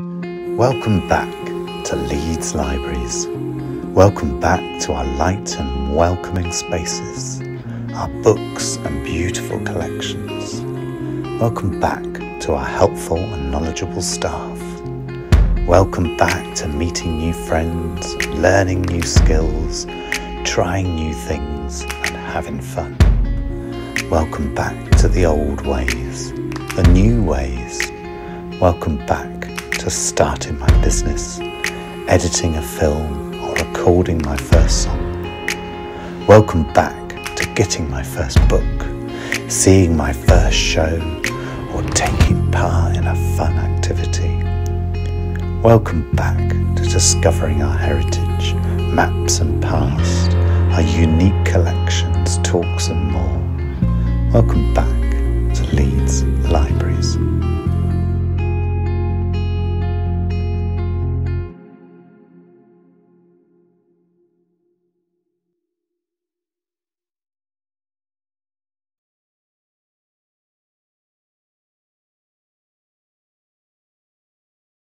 Welcome back to Leeds Libraries. Welcome back to our light and welcoming spaces, our books and beautiful collections. Welcome back to our helpful and knowledgeable staff. Welcome back to meeting new friends, learning new skills, trying new things, and having fun. Welcome back to the old ways, the new ways. Welcome back to starting my business, editing a film, or recording my first song. Welcome back to getting my first book, seeing my first show, or taking part in a fun activity. Welcome back to discovering our heritage, maps and past, our unique collections, talks and more. Welcome back to Leeds Libraries.